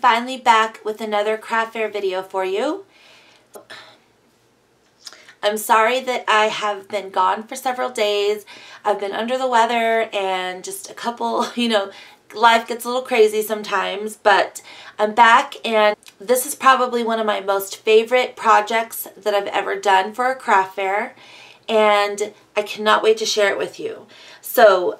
finally back with another craft fair video for you. I'm sorry that I have been gone for several days. I've been under the weather and just a couple, you know, life gets a little crazy sometimes, but I'm back and this is probably one of my most favorite projects that I've ever done for a craft fair and I cannot wait to share it with you. So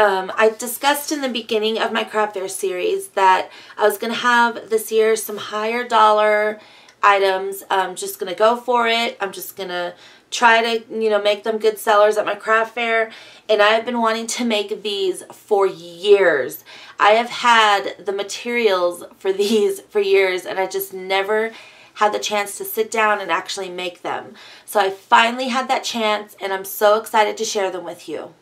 um, I discussed in the beginning of my craft fair series that I was going to have this year some higher dollar items. I'm just going to go for it. I'm just going to try to, you know, make them good sellers at my craft fair. And I've been wanting to make these for years. I have had the materials for these for years and I just never had the chance to sit down and actually make them. So I finally had that chance and I'm so excited to share them with you.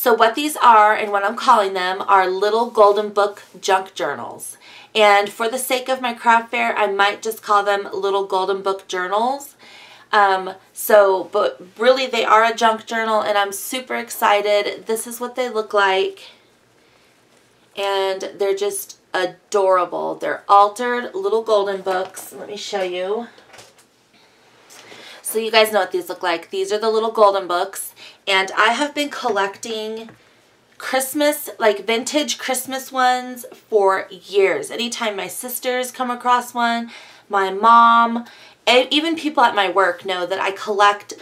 So what these are and what I'm calling them are little golden book junk journals. And for the sake of my craft fair, I might just call them little golden book journals. Um, so, but really they are a junk journal and I'm super excited. This is what they look like. And they're just adorable. They're altered little golden books. Let me show you. So you guys know what these look like. These are the little golden books. And I have been collecting Christmas, like vintage Christmas ones for years. Anytime my sisters come across one, my mom, even people at my work know that I collect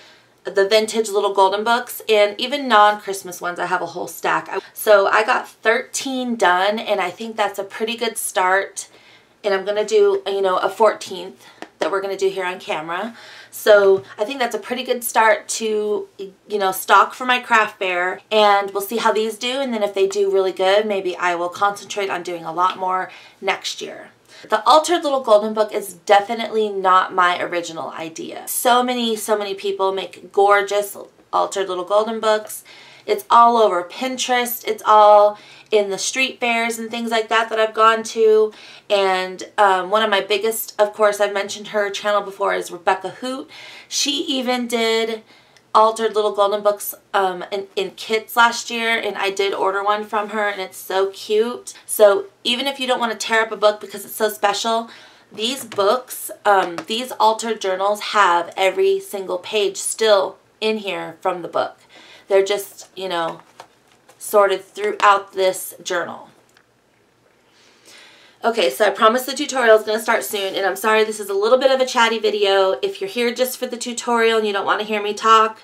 the vintage little golden books and even non-Christmas ones I have a whole stack. So I got 13 done and I think that's a pretty good start and I'm going to do you know a 14th that we're going to do here on camera. So I think that's a pretty good start to, you know, stock for my craft fair. And we'll see how these do. And then if they do really good, maybe I will concentrate on doing a lot more next year. The Altered Little Golden Book is definitely not my original idea. So many, so many people make gorgeous Altered Little Golden Books. It's all over Pinterest. It's all in the street fairs and things like that that I've gone to. And um, one of my biggest, of course, I've mentioned her channel before, is Rebecca Hoot. She even did altered little golden books um, in, in kits last year and I did order one from her and it's so cute. So even if you don't want to tear up a book because it's so special, these books, um, these altered journals have every single page still in here from the book. They're just, you know, sorted throughout this journal. Okay, so I promise the tutorial is going to start soon, and I'm sorry this is a little bit of a chatty video. If you're here just for the tutorial and you don't want to hear me talk,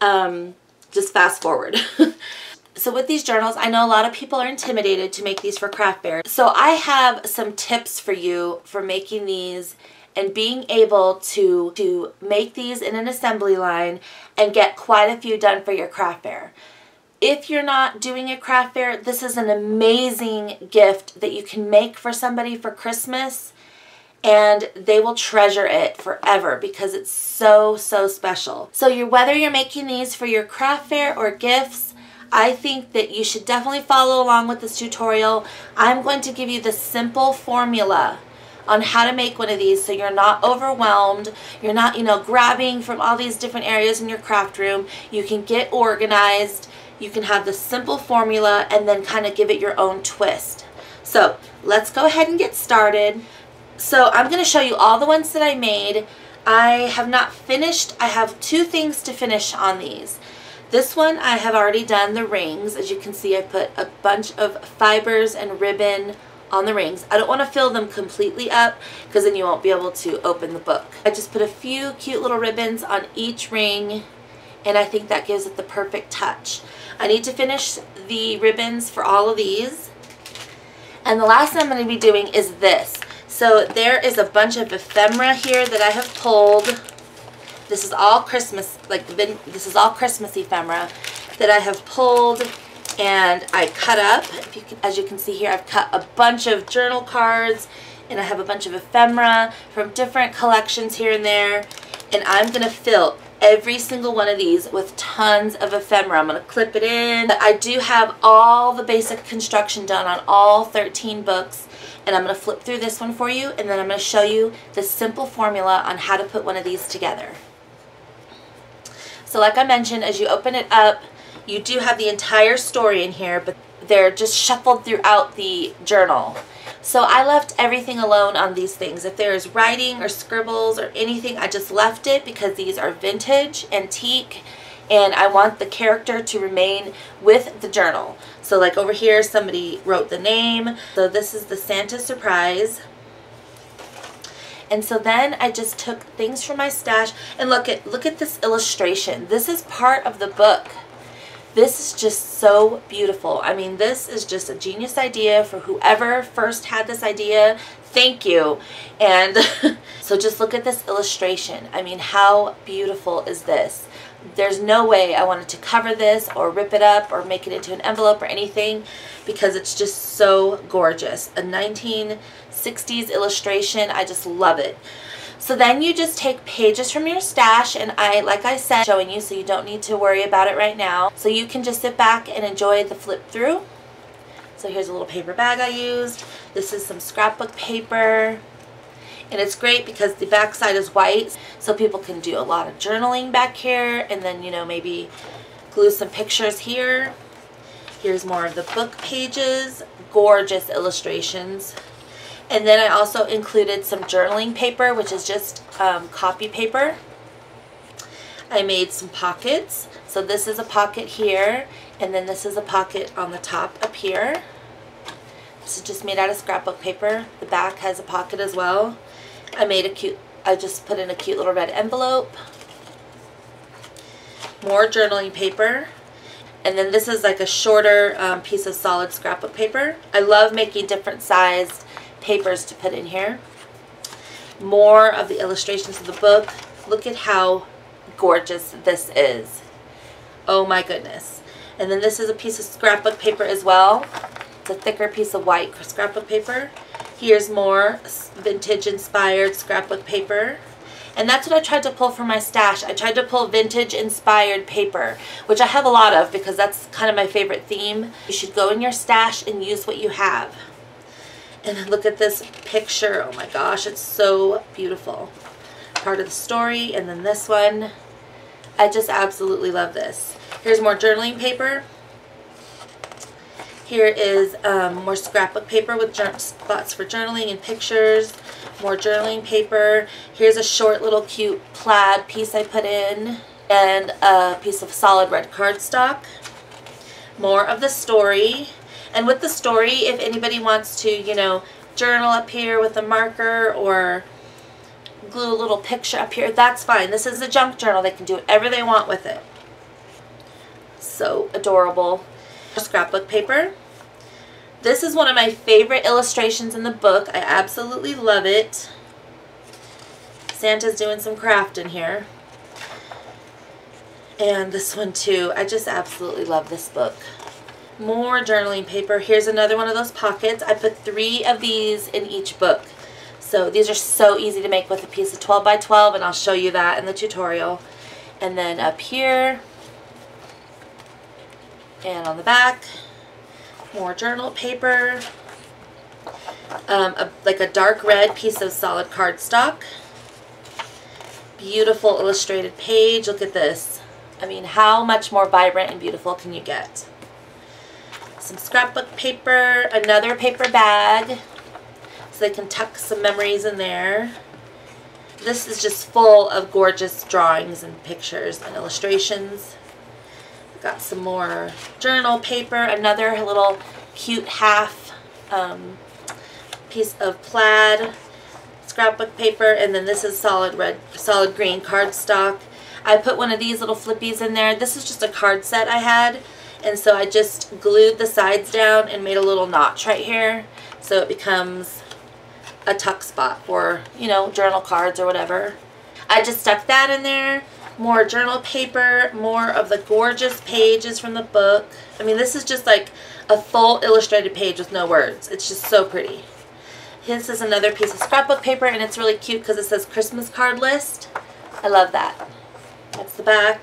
um, just fast forward. so with these journals, I know a lot of people are intimidated to make these for craft fairs. So I have some tips for you for making these and being able to, to make these in an assembly line and get quite a few done for your craft fair. If you're not doing a craft fair, this is an amazing gift that you can make for somebody for Christmas and they will treasure it forever because it's so, so special. So you're, whether you're making these for your craft fair or gifts, I think that you should definitely follow along with this tutorial. I'm going to give you the simple formula on how to make one of these so you're not overwhelmed. You're not, you know, grabbing from all these different areas in your craft room. You can get organized. You can have the simple formula and then kind of give it your own twist. So let's go ahead and get started. So I'm going to show you all the ones that I made. I have not finished. I have two things to finish on these. This one I have already done the rings. As you can see I put a bunch of fibers and ribbon on the rings. I don't want to fill them completely up because then you won't be able to open the book. I just put a few cute little ribbons on each ring and I think that gives it the perfect touch. I need to finish the ribbons for all of these. And the last thing I'm going to be doing is this. So there is a bunch of ephemera here that I have pulled. This is all Christmas, like this is all Christmas ephemera that I have pulled and I cut up. You can, as you can see here, I've cut a bunch of journal cards and I have a bunch of ephemera from different collections here and there. And I'm going to fill every single one of these with tons of ephemera. I'm going to clip it in. I do have all the basic construction done on all 13 books and I'm going to flip through this one for you and then I'm going to show you the simple formula on how to put one of these together. So like I mentioned, as you open it up, you do have the entire story in here, but they're just shuffled throughout the journal. So I left everything alone on these things. If there's writing or scribbles or anything, I just left it because these are vintage, antique, and I want the character to remain with the journal. So like over here, somebody wrote the name. So this is the Santa Surprise. And so then I just took things from my stash and look at look at this illustration. This is part of the book. This is just so beautiful. I mean, this is just a genius idea for whoever first had this idea. Thank you. And so just look at this illustration. I mean, how beautiful is this? There's no way I wanted to cover this or rip it up or make it into an envelope or anything because it's just so gorgeous. A 1960s illustration. I just love it. So then you just take pages from your stash and I, like I said, showing you so you don't need to worry about it right now. So you can just sit back and enjoy the flip through. So here's a little paper bag I used. This is some scrapbook paper. And it's great because the back side is white so people can do a lot of journaling back here and then, you know, maybe glue some pictures here. Here's more of the book pages. Gorgeous illustrations. And then I also included some journaling paper, which is just um, copy paper. I made some pockets. So this is a pocket here, and then this is a pocket on the top up here. This is just made out of scrapbook paper. The back has a pocket as well. I made a cute, I just put in a cute little red envelope. More journaling paper. And then this is like a shorter um, piece of solid scrapbook paper. I love making different sized papers to put in here. More of the illustrations of the book. Look at how gorgeous this is. Oh my goodness. And then this is a piece of scrapbook paper as well. It's a thicker piece of white scrapbook paper. Here's more vintage inspired scrapbook paper. And that's what I tried to pull from my stash. I tried to pull vintage inspired paper, which I have a lot of because that's kind of my favorite theme. You should go in your stash and use what you have. And look at this picture. Oh my gosh, it's so beautiful. Part of the story, and then this one. I just absolutely love this. Here's more journaling paper. Here is um, more scrapbook paper with spots for journaling and pictures. More journaling paper. Here's a short little cute plaid piece I put in. And a piece of solid red cardstock. More of the story. And with the story, if anybody wants to, you know, journal up here with a marker or glue a little picture up here, that's fine. This is a junk journal. They can do whatever they want with it. So adorable. Scrapbook paper. This is one of my favorite illustrations in the book. I absolutely love it. Santa's doing some craft in here. And this one too. I just absolutely love this book. More journaling paper. Here's another one of those pockets. I put three of these in each book. So these are so easy to make with a piece of 12 by 12 and I'll show you that in the tutorial. And then up here and on the back, more journal paper, um, a, like a dark red piece of solid cardstock, beautiful illustrated page. Look at this. I mean, how much more vibrant and beautiful can you get? Some scrapbook paper, another paper bag, so they can tuck some memories in there. This is just full of gorgeous drawings and pictures and illustrations. Got some more journal paper, another little cute half um, piece of plaid scrapbook paper, and then this is solid red, solid green cardstock. I put one of these little flippies in there. This is just a card set I had and so I just glued the sides down and made a little notch right here so it becomes a tuck spot for, you know, journal cards or whatever. I just stuck that in there. More journal paper, more of the gorgeous pages from the book. I mean, this is just like a full illustrated page with no words. It's just so pretty. This is another piece of scrapbook paper, and it's really cute because it says Christmas card list. I love that. That's the back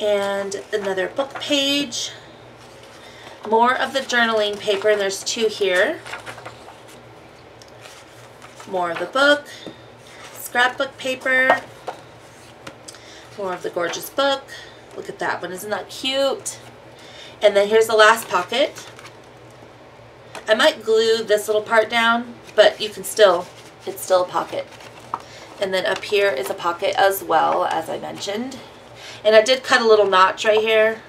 and another book page. More of the journaling paper, and there's two here. More of the book, scrapbook paper, more of the gorgeous book. Look at that one, isn't that cute? And then here's the last pocket. I might glue this little part down, but you can still, it's still a pocket. And then up here is a pocket as well, as I mentioned. And I did cut a little notch right here,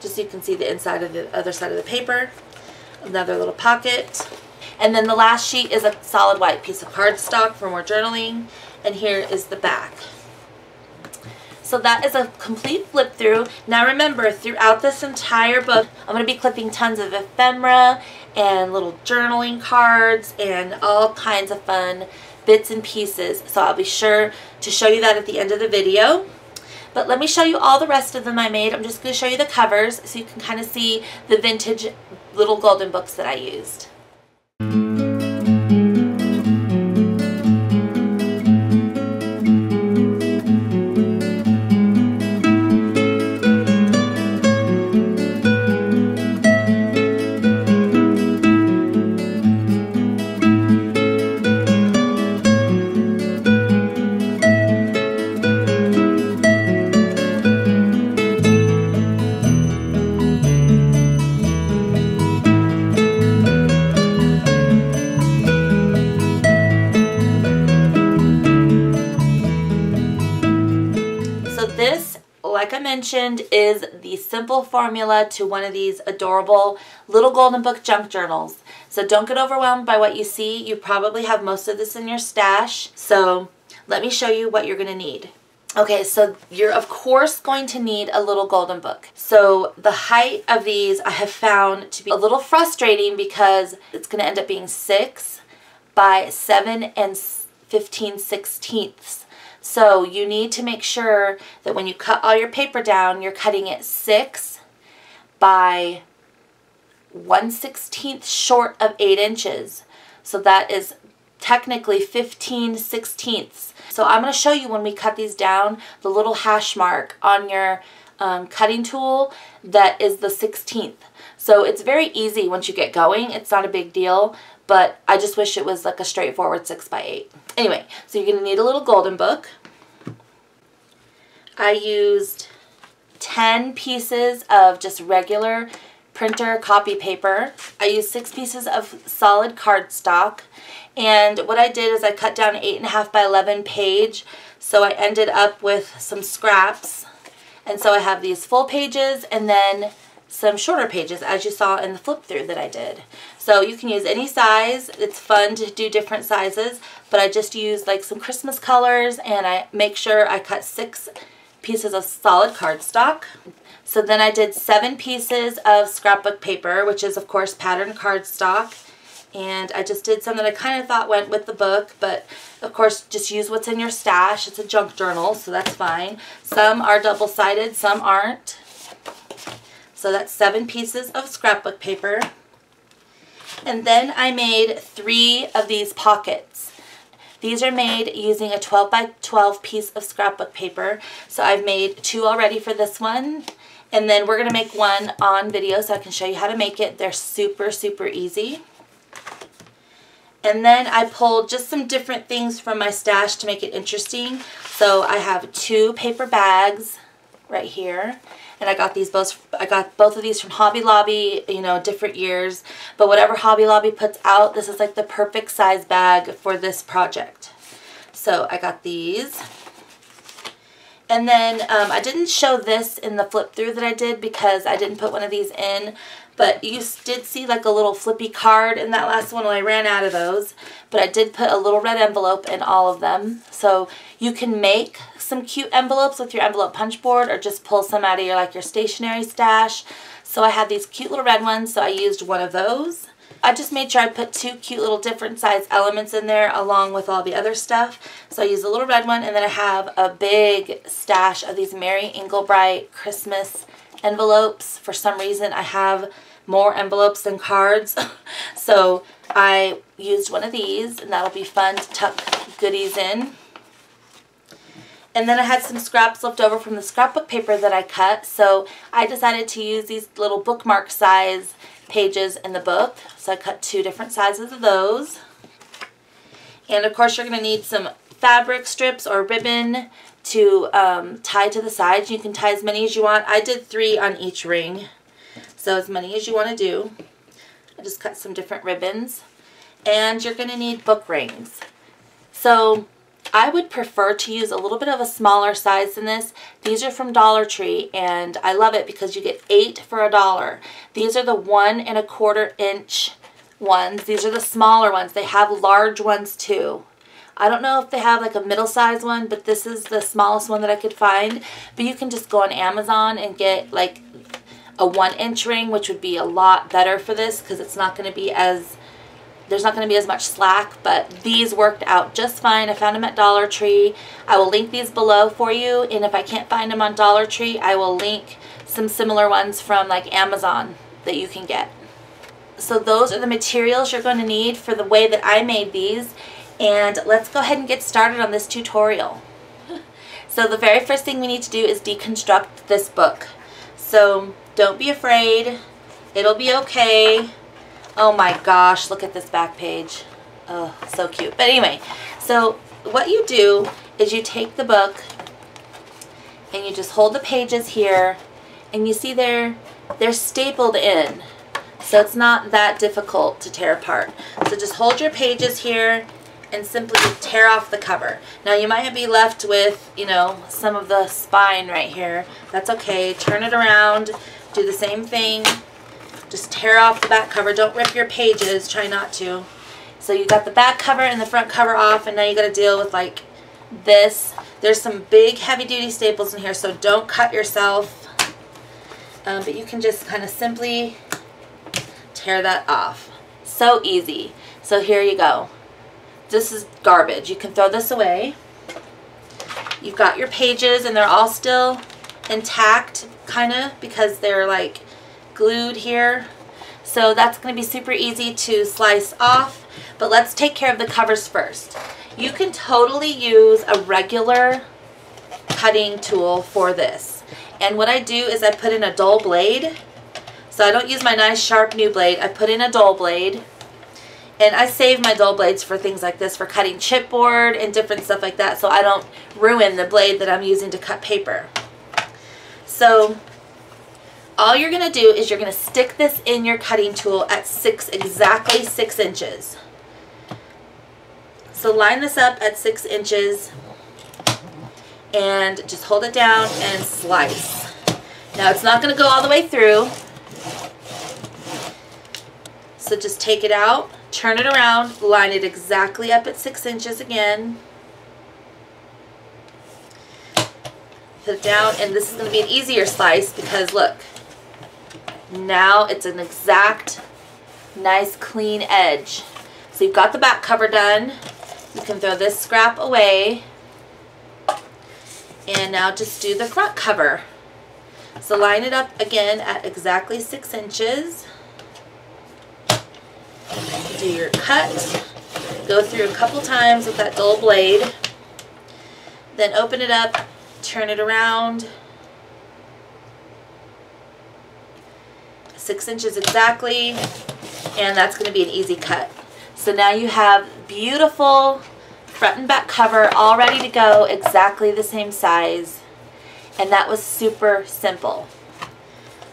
just so you can see the inside of the other side of the paper. Another little pocket. And then the last sheet is a solid white piece of cardstock for more journaling. And here is the back. So that is a complete flip through. Now remember, throughout this entire book, I'm going to be clipping tons of ephemera and little journaling cards and all kinds of fun bits and pieces. So I'll be sure to show you that at the end of the video. But let me show you all the rest of them I made. I'm just going to show you the covers so you can kind of see the vintage little golden books that I used. Mentioned, is the simple formula to one of these adorable little golden book junk journals. So don't get overwhelmed by what you see. You probably have most of this in your stash. So let me show you what you're going to need. Okay, so you're of course going to need a little golden book. So the height of these I have found to be a little frustrating because it's going to end up being 6 by 7 and 15 sixteenths. So you need to make sure that when you cut all your paper down, you're cutting it 6 by 1 16th short of 8 inches. So that is technically 15 sixteenths. So I'm going to show you when we cut these down, the little hash mark on your um, cutting tool that is the 16th. So it's very easy once you get going. It's not a big deal, but I just wish it was like a straightforward 6 by 8 Anyway, so you're going to need a little golden book. I used 10 pieces of just regular printer copy paper. I used six pieces of solid cardstock. And what I did is I cut down an 8.5 by 11 page. So I ended up with some scraps. And so I have these full pages and then some shorter pages as you saw in the flip through that I did. So you can use any size. It's fun to do different sizes, but I just used like some Christmas colors and I make sure I cut six pieces of solid cardstock. So then I did seven pieces of scrapbook paper, which is of course patterned cardstock. And I just did some that I kind of thought went with the book, but of course just use what's in your stash. It's a junk journal, so that's fine. Some are double-sided, some aren't. So that's seven pieces of scrapbook paper. And then I made three of these pockets. These are made using a 12 by 12 piece of scrapbook paper. So I've made two already for this one. And then we're going to make one on video so I can show you how to make it. They're super, super easy. And then I pulled just some different things from my stash to make it interesting. So I have two paper bags right here and I got these both I got both of these from Hobby Lobby you know different years. But whatever Hobby Lobby puts out this is like the perfect size bag for this project. So I got these. And then um, I didn't show this in the flip through that I did because I didn't put one of these in but you did see like a little flippy card in that last one. I ran out of those. But I did put a little red envelope in all of them. So you can make some cute envelopes with your envelope punch board or just pull some out of your like your stationery stash. So I had these cute little red ones, so I used one of those. I just made sure I put two cute little different size elements in there along with all the other stuff. So I used a little red one and then I have a big stash of these Mary Engelbreit Christmas envelopes. For some reason I have more envelopes than cards. so I used one of these and that'll be fun to tuck goodies in. And then I had some scraps left over from the scrapbook paper that I cut. So I decided to use these little bookmark size pages in the book. So I cut two different sizes of those. And of course you're going to need some fabric strips or ribbon to um, tie to the sides. You can tie as many as you want. I did three on each ring. So as many as you want to do. I just cut some different ribbons. And you're going to need book rings. So I would prefer to use a little bit of a smaller size than this. These are from Dollar Tree and I love it because you get eight for a dollar. These are the one and a quarter inch ones. These are the smaller ones. They have large ones too. I don't know if they have like a middle size one, but this is the smallest one that I could find. But you can just go on Amazon and get like a one inch ring, which would be a lot better for this because it's not going to be as, there's not going to be as much slack, but these worked out just fine. I found them at Dollar Tree. I will link these below for you, and if I can't find them on Dollar Tree, I will link some similar ones from like Amazon that you can get. So those are the materials you're going to need for the way that I made these. And let's go ahead and get started on this tutorial. So the very first thing we need to do is deconstruct this book. So don't be afraid. It'll be okay. Oh my gosh, look at this back page. Oh, so cute. But anyway, so what you do is you take the book and you just hold the pages here and you see they're, they're stapled in. So it's not that difficult to tear apart. So just hold your pages here and simply tear off the cover. Now you might be left with, you know, some of the spine right here. That's okay. Turn it around. Do the same thing. Just tear off the back cover. Don't rip your pages. Try not to. So you got the back cover and the front cover off and now you got to deal with like this. There's some big heavy duty staples in here so don't cut yourself. Um, but you can just kind of simply tear that off. So easy. So here you go this is garbage. You can throw this away. You've got your pages and they're all still intact kind of because they're like glued here. So that's going to be super easy to slice off. But let's take care of the covers first. You can totally use a regular cutting tool for this. And what I do is I put in a dull blade. So I don't use my nice sharp new blade. I put in a dull blade. And I save my dull blades for things like this, for cutting chipboard and different stuff like that, so I don't ruin the blade that I'm using to cut paper. So all you're going to do is you're going to stick this in your cutting tool at six, exactly six inches. So line this up at six inches and just hold it down and slice. Now it's not going to go all the way through. So just take it out turn it around, line it exactly up at six inches again. Put it down, and this is going to be an easier slice because look, now it's an exact, nice clean edge. So you've got the back cover done. You can throw this scrap away. And now just do the front cover. So line it up again at exactly six inches do your cut, go through a couple times with that dull blade, then open it up, turn it around, six inches exactly, and that's going to be an easy cut. So now you have beautiful front and back cover all ready to go, exactly the same size, and that was super simple.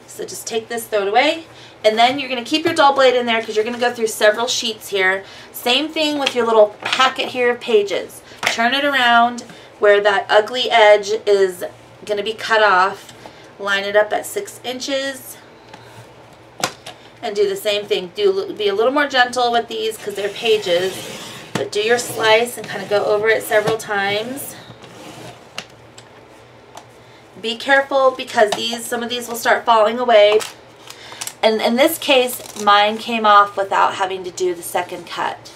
So just take this, throw it away, and then you're going to keep your dull blade in there because you're going to go through several sheets here. Same thing with your little packet here of pages. Turn it around where that ugly edge is going to be cut off. Line it up at six inches. And do the same thing. Do Be a little more gentle with these because they're pages. But do your slice and kind of go over it several times. Be careful because these some of these will start falling away. And in this case, mine came off without having to do the second cut.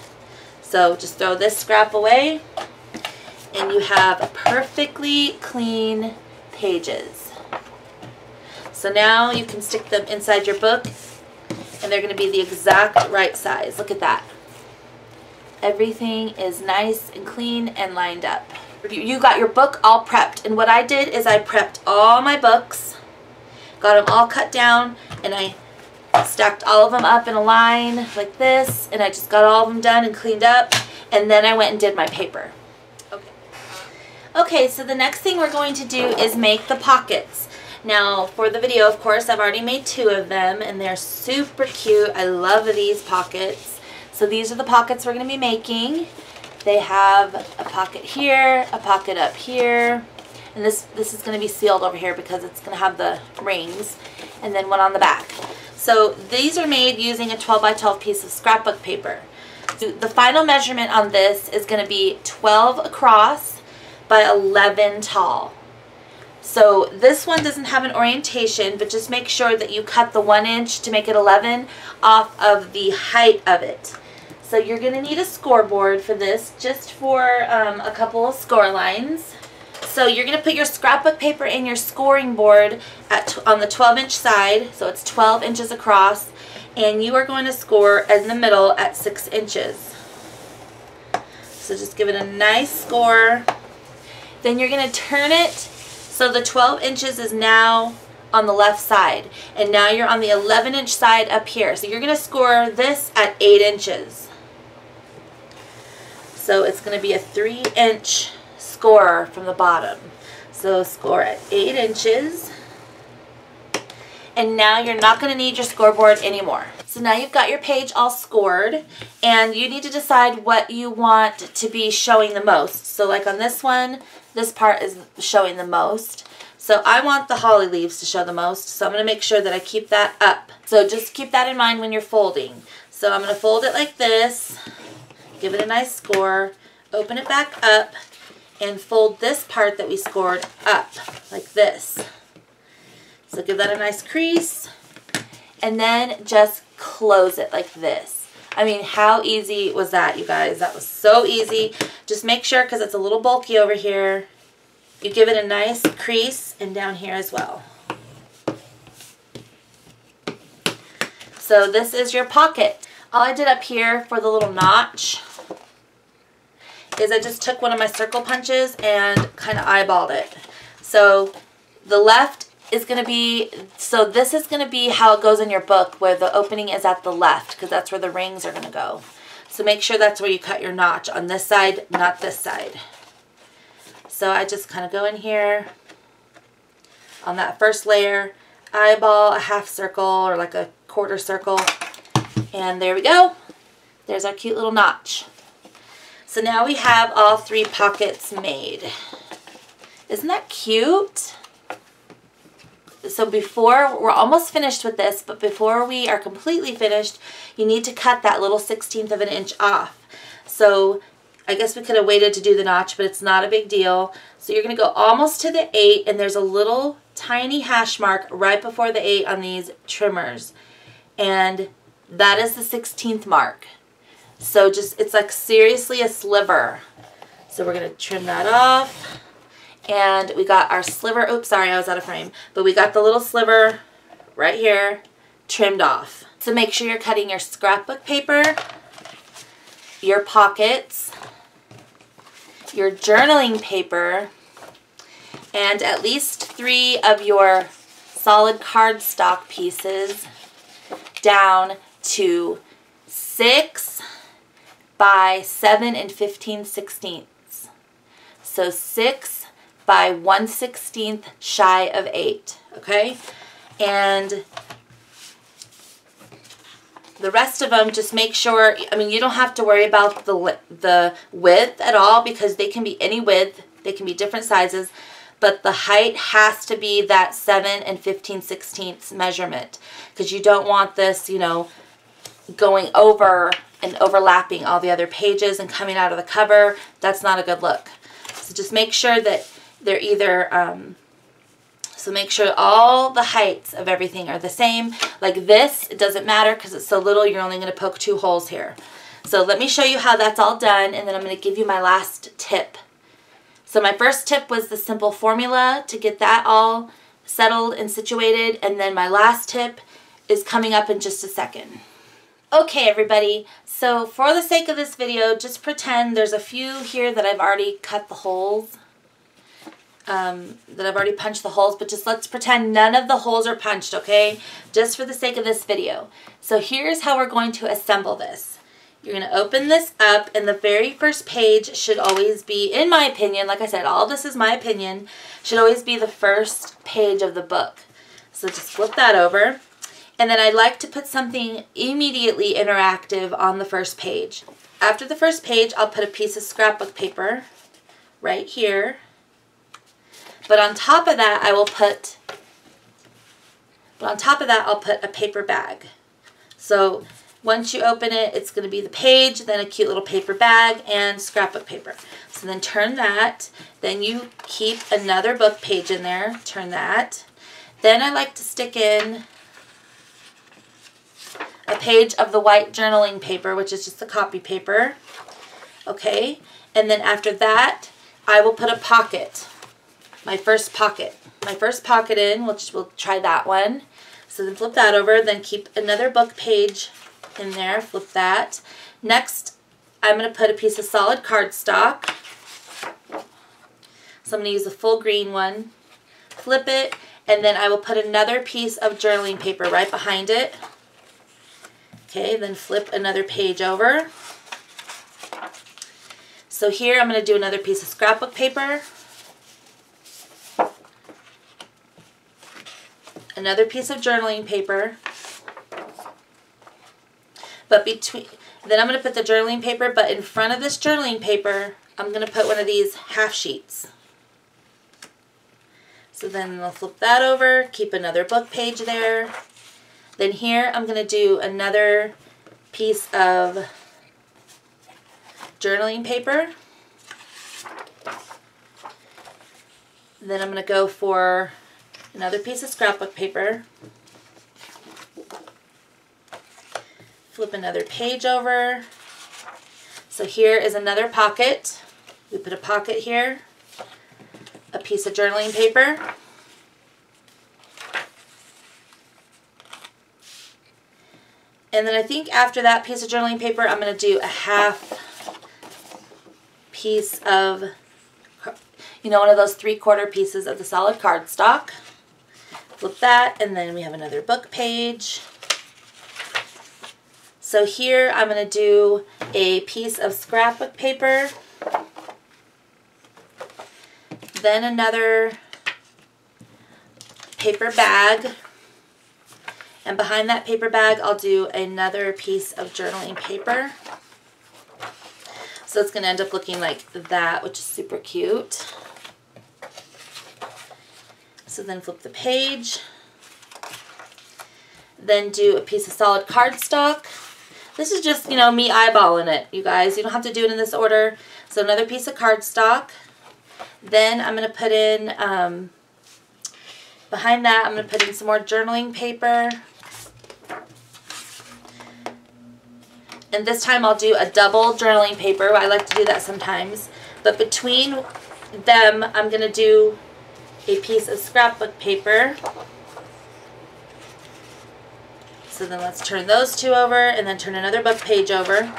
So just throw this scrap away and you have perfectly clean pages. So now you can stick them inside your book and they're going to be the exact right size. Look at that. Everything is nice and clean and lined up. You got your book all prepped and what I did is I prepped all my books, got them all cut down and I stacked all of them up in a line like this and I just got all of them done and cleaned up and then I went and did my paper. Okay. Okay, so the next thing we're going to do is make the pockets. Now, for the video, of course, I've already made two of them, and they're super cute. I love these pockets. So these are the pockets we're going to be making. They have a pocket here, a pocket up here, and this, this is going to be sealed over here because it's going to have the rings, and then one on the back. So these are made using a 12 by 12 piece of scrapbook paper. The final measurement on this is going to be 12 across by 11 tall. So this one doesn't have an orientation, but just make sure that you cut the one inch to make it 11 off of the height of it. So you're going to need a scoreboard for this, just for um, a couple of score lines. So you're going to put your scrapbook paper in your scoring board at on the 12 inch side, so it's 12 inches across, and you are going to score in the middle at 6 inches. So just give it a nice score. Then you're going to turn it so the 12 inches is now on the left side. And now you're on the 11 inch side up here. So you're going to score this at 8 inches. So it's going to be a 3 inch score from the bottom. So score at 8 inches. And now you're not going to need your scoreboard anymore. So now you've got your page all scored and you need to decide what you want to be showing the most. So like on this one, this part is showing the most. So I want the holly leaves to show the most, so I'm going to make sure that I keep that up. So just keep that in mind when you're folding. So I'm going to fold it like this, give it a nice score, open it back up, and fold this part that we scored up, like this. So give that a nice crease, and then just close it like this. I mean, how easy was that, you guys? That was so easy. Just make sure, because it's a little bulky over here, you give it a nice crease and down here as well. So this is your pocket. All I did up here for the little notch is I just took one of my circle punches and kind of eyeballed it. So the left is going to be, so this is going to be how it goes in your book where the opening is at the left because that's where the rings are going to go. So make sure that's where you cut your notch on this side, not this side. So I just kind of go in here on that first layer, eyeball a half circle or like a quarter circle, and there we go. There's our cute little notch. So now we have all three pockets made. Isn't that cute? So before, we're almost finished with this, but before we are completely finished, you need to cut that little 16th of an inch off. So I guess we could have waited to do the notch, but it's not a big deal. So you're going to go almost to the 8, and there's a little tiny hash mark right before the 8 on these trimmers. And that is the 16th mark. So just, it's like seriously a sliver. So we're going to trim that off. And we got our sliver, oops, sorry, I was out of frame. But we got the little sliver right here trimmed off. So make sure you're cutting your scrapbook paper, your pockets, your journaling paper, and at least three of your solid cardstock pieces down to 6 by 7 and 15 sixteenths. So 6 by 1 16th shy of 8, okay? And the rest of them, just make sure, I mean, you don't have to worry about the, the width at all because they can be any width. They can be different sizes. But the height has to be that 7 and 15 sixteenths measurement because you don't want this, you know, going over and overlapping all the other pages and coming out of the cover. That's not a good look. So just make sure that they're either, um, so make sure all the heights of everything are the same. Like this, it doesn't matter because it's so little, you're only going to poke two holes here. So let me show you how that's all done and then I'm going to give you my last tip. So my first tip was the simple formula to get that all settled and situated and then my last tip is coming up in just a second. Okay everybody, so for the sake of this video, just pretend there's a few here that I've already cut the holes um, that I've already punched the holes, but just let's pretend none of the holes are punched, okay? Just for the sake of this video. So here's how we're going to assemble this. You're going to open this up and the very first page should always be, in my opinion, like I said, all this is my opinion, should always be the first page of the book. So just flip that over. And then I'd like to put something immediately interactive on the first page. After the first page, I'll put a piece of scrapbook paper right here. But on top of that, I will put, but on top of that, I'll put a paper bag. So once you open it, it's going to be the page, then a cute little paper bag, and scrapbook paper. So then turn that. Then you keep another book page in there. Turn that. Then I like to stick in a page of the white journaling paper, which is just the copy paper. Okay. And then after that, I will put a pocket. My first pocket. My first pocket in, which we'll try that one. So then flip that over, then keep another book page in there, flip that. Next, I'm going to put a piece of solid cardstock. So I'm going to use a full green one. Flip it, and then I will put another piece of journaling paper right behind it. Okay, then flip another page over. So here I'm going to do another piece of scrapbook paper. Another piece of journaling paper. But between, then I'm going to put the journaling paper, but in front of this journaling paper, I'm going to put one of these half sheets. So then I'll flip that over, keep another book page there. Then here I'm going to do another piece of journaling paper. Then I'm going to go for another piece of scrapbook paper. flip another page over. So here is another pocket. We put a pocket here, a piece of journaling paper, and then I think after that piece of journaling paper, I'm going to do a half piece of, you know, one of those three-quarter pieces of the solid cardstock. Flip that, and then we have another book page. So here I'm going to do a piece of scrapbook paper, then another paper bag, and behind that paper bag I'll do another piece of journaling paper. So it's going to end up looking like that, which is super cute. So then flip the page. Then do a piece of solid cardstock. This is just, you know, me eyeballing it, you guys. You don't have to do it in this order. So another piece of cardstock. Then I'm going to put in, um, behind that, I'm going to put in some more journaling paper. And this time I'll do a double journaling paper. I like to do that sometimes. But between them, I'm going to do a piece of scrapbook paper. So then let's turn those two over and then turn another book page over.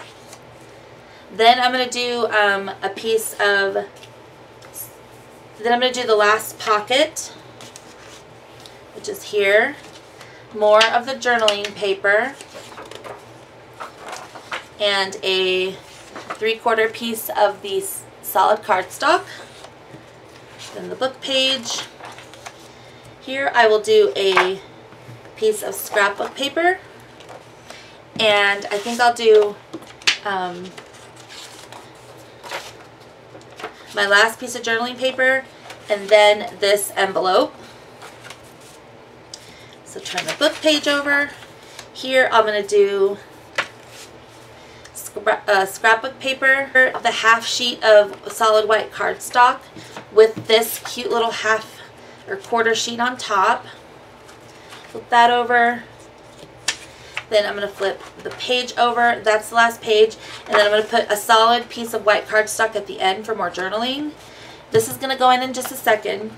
Then I'm going to do um, a piece of, then I'm going to do the last pocket, which is here. More of the journaling paper and a three-quarter piece of the solid cardstock. Then the book page. Here I will do a piece of scrapbook paper. And I think I'll do um, my last piece of journaling paper and then this envelope. So turn the book page over. Here I'm going to do uh, scrapbook paper, the half sheet of solid white cardstock with this cute little half or quarter sheet on top. Flip that over. Then I'm going to flip the page over. That's the last page. And then I'm going to put a solid piece of white cardstock at the end for more journaling. This is going to go in in just a second.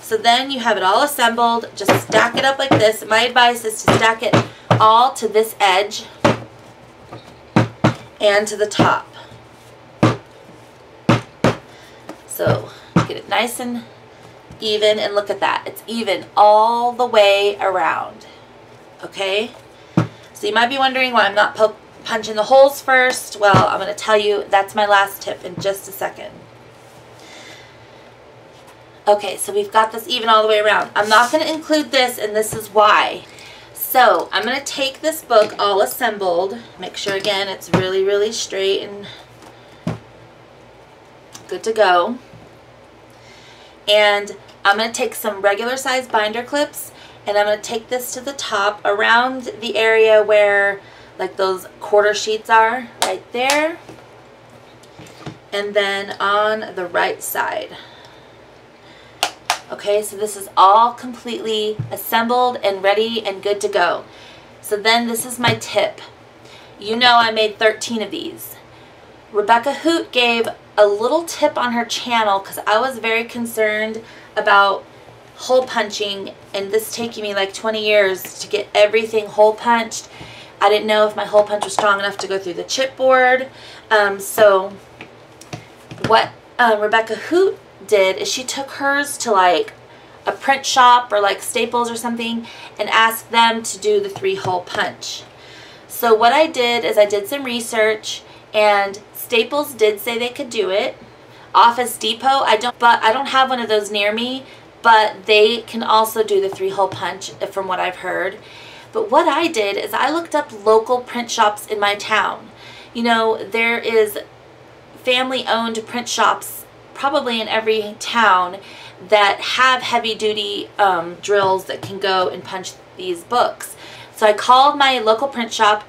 So then you have it all assembled. Just stack it up like this. My advice is to stack it all to this edge and to the top. So get it nice and even, and look at that. It's even all the way around. Okay? So you might be wondering why I'm not punching the holes first? Well, I'm going to tell you that's my last tip in just a second. Okay, so we've got this even all the way around. I'm not going to include this, and this is why. So, I'm going to take this book all assembled. Make sure, again, it's really, really straight and good to go. And I'm going to take some regular size binder clips, and I'm going to take this to the top around the area where like those quarter sheets are right there. And then on the right side. Okay so this is all completely assembled and ready and good to go. So then this is my tip. You know I made 13 of these. Rebecca Hoot gave a little tip on her channel because I was very concerned about hole punching and this taking me like 20 years to get everything hole punched I didn't know if my hole punch was strong enough to go through the chipboard. Um, so what um, Rebecca Hoot did is she took hers to like a print shop or like Staples or something and asked them to do the three hole punch. So what I did is I did some research and Staples did say they could do it. Office Depot, I don't but I don't have one of those near me, but they can also do the three hole punch from what I've heard. But what I did is I looked up local print shops in my town. You know, there is family owned print shops probably in every town that have heavy duty um, drills that can go and punch these books. So I called my local print shop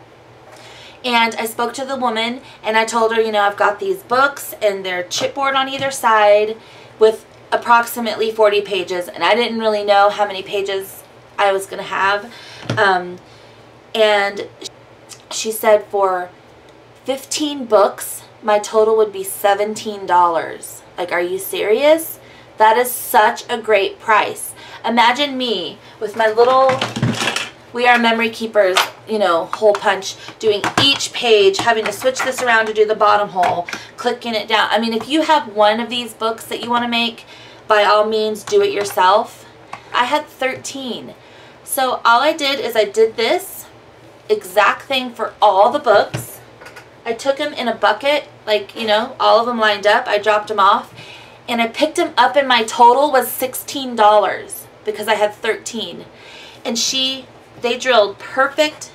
and I spoke to the woman and I told her, you know, I've got these books and they're chipboard on either side with approximately 40 pages and I didn't really know how many pages I was going to have. Um, and she said for 15 books, my total would be $17. Like, are you serious? That is such a great price. Imagine me with my little We Are Memory Keepers, you know, hole punch, doing each page, having to switch this around to do the bottom hole, clicking it down. I mean, if you have one of these books that you want to make, by all means, do it yourself. I had 13. So all I did is I did this exact thing for all the books. I took them in a bucket, like, you know, all of them lined up. I dropped them off. And I picked them up and my total was $16 because I had 13. And she, they drilled perfect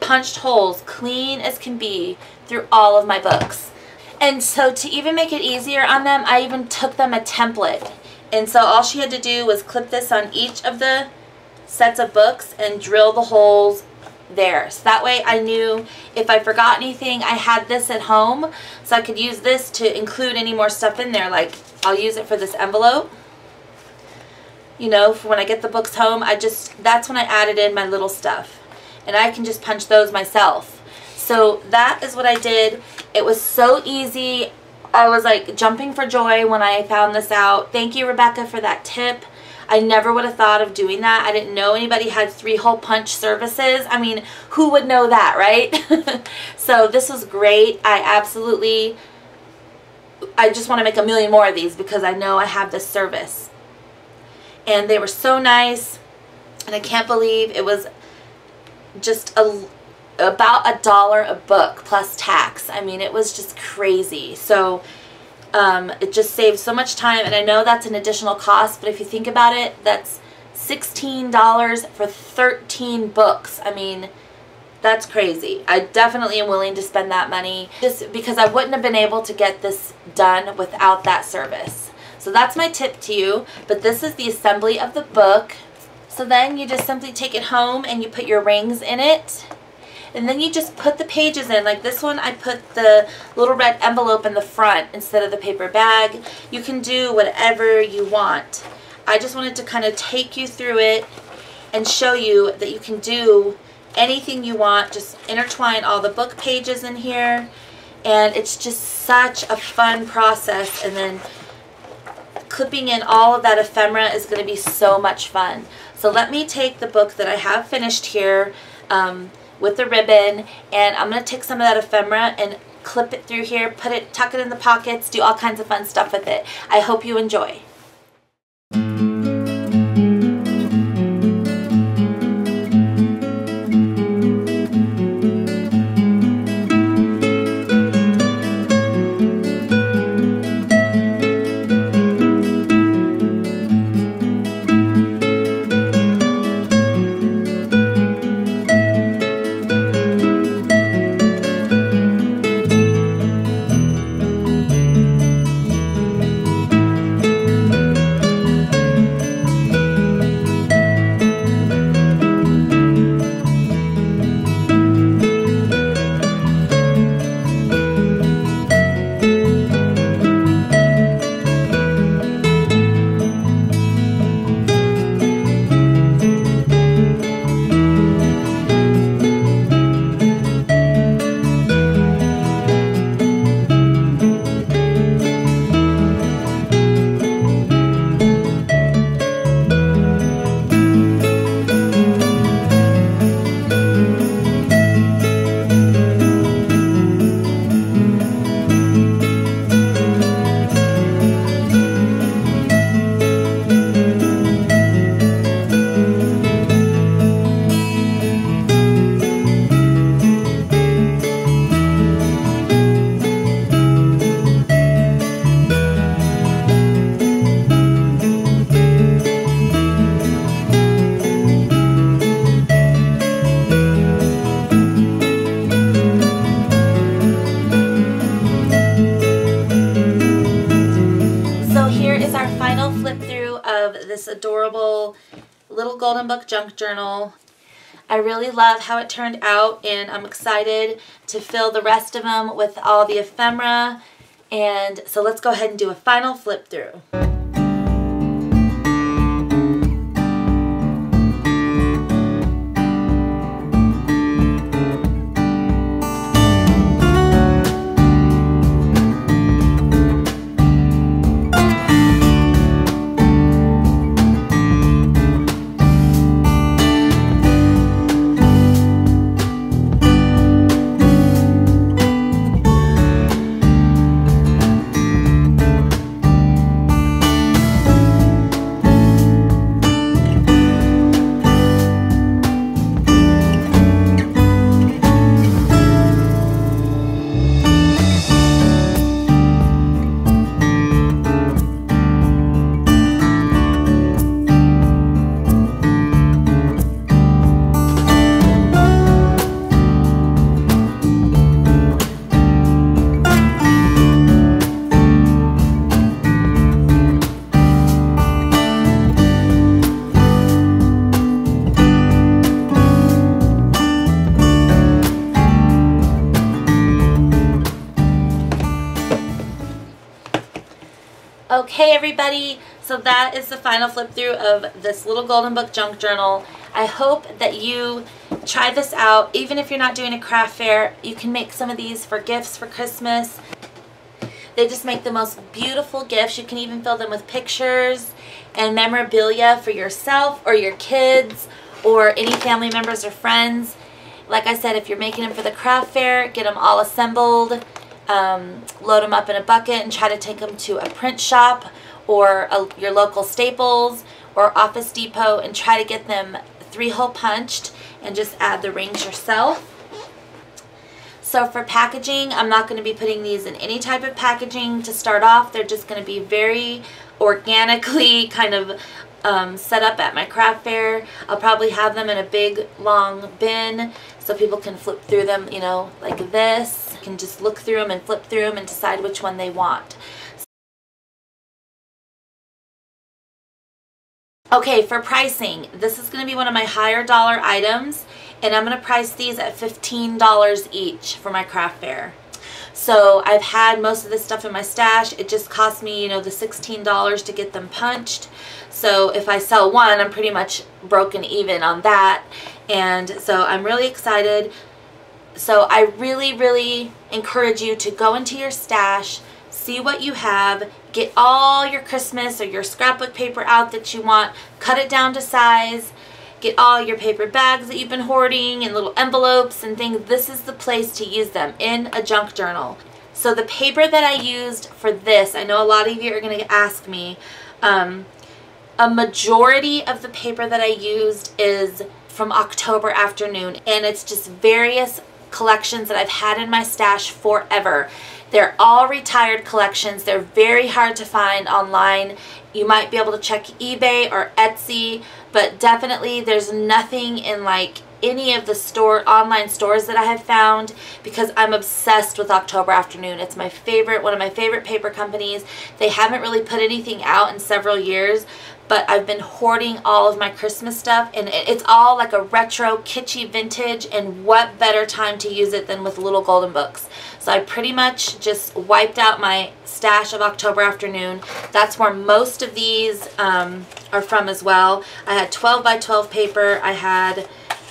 punched holes, clean as can be, through all of my books. And so to even make it easier on them, I even took them a template. And so all she had to do was clip this on each of the sets of books and drill the holes there. So that way I knew if I forgot anything, I had this at home. So I could use this to include any more stuff in there. Like I'll use it for this envelope. You know, for when I get the books home, I just, that's when I added in my little stuff. And I can just punch those myself. So that is what I did. It was so easy. I was like jumping for joy when I found this out. Thank you, Rebecca, for that tip. I never would have thought of doing that. I didn't know anybody had three hole punch services. I mean, who would know that, right? so this was great. I absolutely, I just want to make a million more of these because I know I have this service. And they were so nice. And I can't believe it was just a about a dollar a book plus tax. I mean, it was just crazy. So um, it just saves so much time, and I know that's an additional cost, but if you think about it, that's $16 for 13 books. I mean, that's crazy. I definitely am willing to spend that money just because I wouldn't have been able to get this done without that service. So that's my tip to you, but this is the assembly of the book. So then you just simply take it home and you put your rings in it and then you just put the pages in. Like this one, I put the little red envelope in the front instead of the paper bag. You can do whatever you want. I just wanted to kind of take you through it and show you that you can do anything you want. Just intertwine all the book pages in here. And it's just such a fun process. And then clipping in all of that ephemera is going to be so much fun. So let me take the book that I have finished here. Um, with the ribbon and I'm going to take some of that ephemera and clip it through here, put it, tuck it in the pockets, do all kinds of fun stuff with it. I hope you enjoy. Junk journal. I really love how it turned out and I'm excited to fill the rest of them with all the ephemera. And so let's go ahead and do a final flip through. So that is the final flip through of this little Golden Book junk journal. I hope that you try this out. Even if you're not doing a craft fair, you can make some of these for gifts for Christmas. They just make the most beautiful gifts. You can even fill them with pictures and memorabilia for yourself or your kids or any family members or friends. Like I said, if you're making them for the craft fair, get them all assembled um, load them up in a bucket and try to take them to a print shop or a, your local Staples or Office Depot and try to get them three-hole punched and just add the rings yourself. So for packaging, I'm not going to be putting these in any type of packaging to start off. They're just going to be very organically kind of um, set up at my craft fair. I'll probably have them in a big long bin so people can flip through them, you know, like this. Can just look through them and flip through them and decide which one they want. Okay, for pricing, this is going to be one of my higher dollar items, and I'm going to price these at $15 each for my craft fair. So I've had most of this stuff in my stash. It just cost me, you know, the $16 to get them punched. So if I sell one, I'm pretty much broken even on that. And so I'm really excited. So I really, really encourage you to go into your stash, see what you have, get all your Christmas or your scrapbook paper out that you want, cut it down to size, get all your paper bags that you've been hoarding and little envelopes and things. This is the place to use them in a junk journal. So the paper that I used for this, I know a lot of you are going to ask me, um, a majority of the paper that I used is from October afternoon and it's just various collections that I've had in my stash forever. They're all retired collections. They're very hard to find online. You might be able to check eBay or Etsy, but definitely there's nothing in like any of the store online stores that I have found because I'm obsessed with October Afternoon. It's my favorite, one of my favorite paper companies. They haven't really put anything out in several years, but I've been hoarding all of my Christmas stuff and it's all like a retro kitschy vintage and what better time to use it than with little golden books. So I pretty much just wiped out my stash of October afternoon. That's where most of these um, are from as well. I had 12 by 12 paper. I had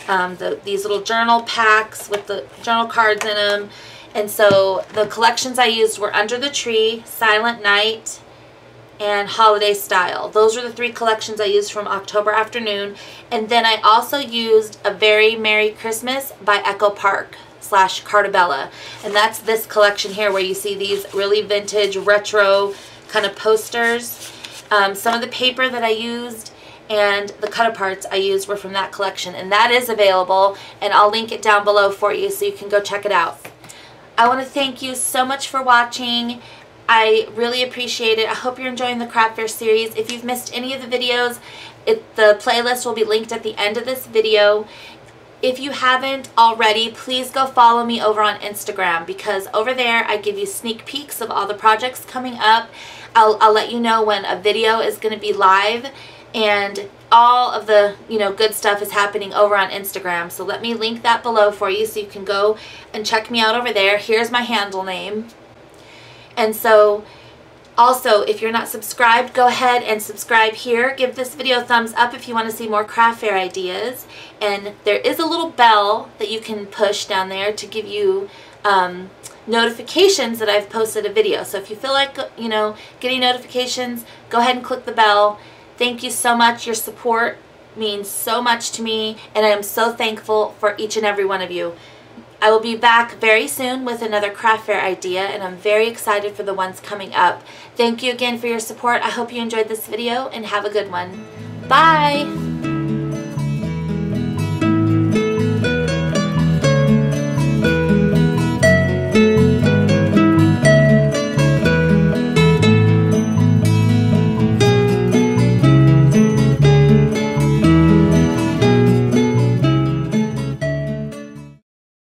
um, the, these little journal packs with the journal cards in them. And so the collections I used were Under the Tree, Silent Night, and Holiday Style. Those are the three collections I used from October Afternoon. And then I also used A Very Merry Christmas by Echo Park slash Cartabella. And that's this collection here where you see these really vintage, retro kind of posters. Um, some of the paper that I used and the cut aparts I used were from that collection. And that is available, and I'll link it down below for you so you can go check it out. I want to thank you so much for watching I really appreciate it. I hope you're enjoying the craft fair series. If you've missed any of the videos, it, the playlist will be linked at the end of this video. If you haven't already, please go follow me over on Instagram because over there I give you sneak peeks of all the projects coming up. I'll, I'll let you know when a video is going to be live and all of the, you know, good stuff is happening over on Instagram. So let me link that below for you so you can go and check me out over there. Here's my handle name. And so also, if you're not subscribed, go ahead and subscribe here. Give this video a thumbs up if you want to see more craft fair ideas. And there is a little bell that you can push down there to give you um, notifications that I've posted a video. So if you feel like, you know, getting notifications, go ahead and click the bell. Thank you so much. Your support means so much to me, and I am so thankful for each and every one of you. I will be back very soon with another craft fair idea, and I'm very excited for the ones coming up. Thank you again for your support. I hope you enjoyed this video, and have a good one. Bye!